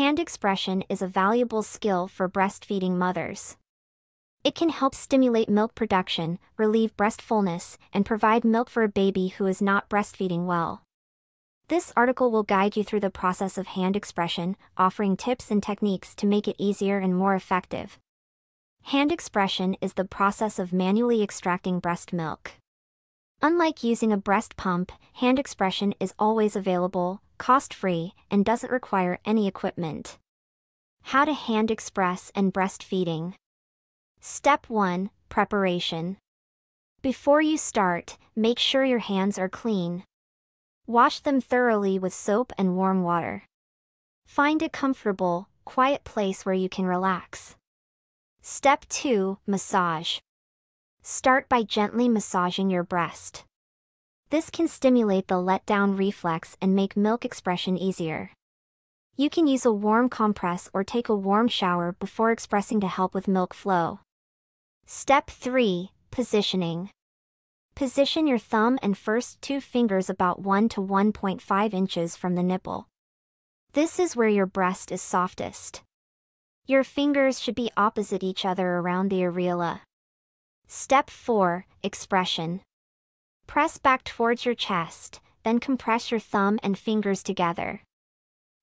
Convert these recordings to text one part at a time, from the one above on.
Hand expression is a valuable skill for breastfeeding mothers. It can help stimulate milk production, relieve breast fullness, and provide milk for a baby who is not breastfeeding well. This article will guide you through the process of hand expression, offering tips and techniques to make it easier and more effective. Hand expression is the process of manually extracting breast milk. Unlike using a breast pump, hand expression is always available, cost-free, and doesn't require any equipment. How to hand express and breastfeeding. Step 1. Preparation. Before you start, make sure your hands are clean. Wash them thoroughly with soap and warm water. Find a comfortable, quiet place where you can relax. Step 2. Massage. Start by gently massaging your breast. This can stimulate the letdown reflex and make milk expression easier. You can use a warm compress or take a warm shower before expressing to help with milk flow. Step 3. Positioning. Position your thumb and first two fingers about 1 to 1.5 inches from the nipple. This is where your breast is softest. Your fingers should be opposite each other around the areola. Step 4. Expression. Press back towards your chest, then compress your thumb and fingers together.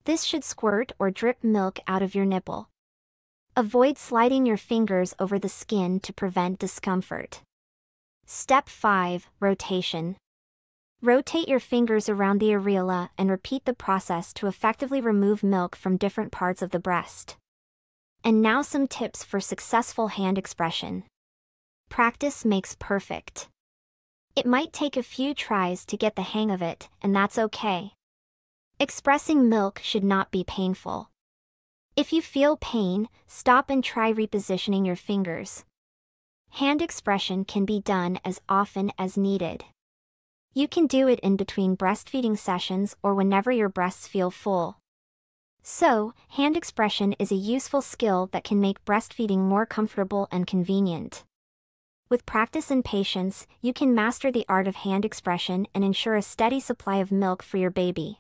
This should squirt or drip milk out of your nipple. Avoid sliding your fingers over the skin to prevent discomfort. Step 5. Rotation. Rotate your fingers around the areola and repeat the process to effectively remove milk from different parts of the breast. And now some tips for successful hand expression. Practice makes perfect. It might take a few tries to get the hang of it, and that's okay. Expressing milk should not be painful. If you feel pain, stop and try repositioning your fingers. Hand expression can be done as often as needed. You can do it in between breastfeeding sessions or whenever your breasts feel full. So, hand expression is a useful skill that can make breastfeeding more comfortable and convenient. With practice and patience, you can master the art of hand expression and ensure a steady supply of milk for your baby.